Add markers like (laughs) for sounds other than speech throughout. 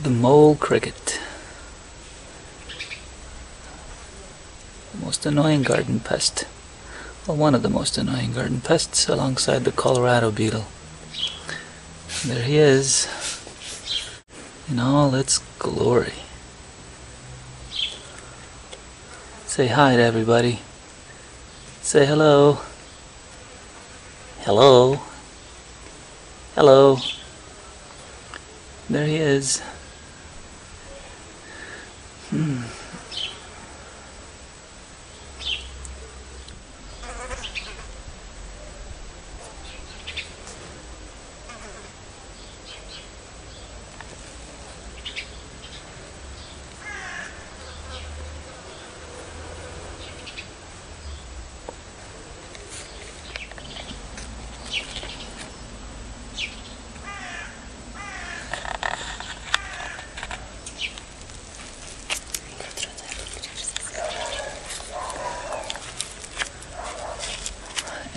the mole cricket. The most annoying garden pest. Well, one of the most annoying garden pests alongside the Colorado beetle. There he is in all its glory. Say hi to everybody. Say hello. Hello. Hello. There he is. Hmm.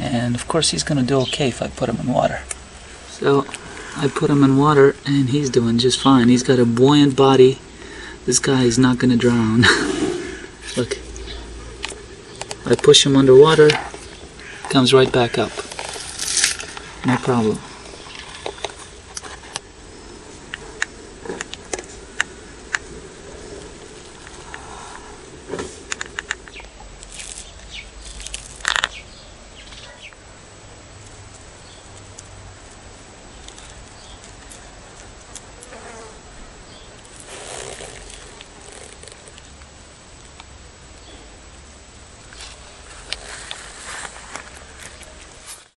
And of course he's gonna do okay if I put him in water. So I put him in water and he's doing just fine. He's got a buoyant body. This guy is not gonna drown. (laughs) Look. I push him underwater, comes right back up. No problem.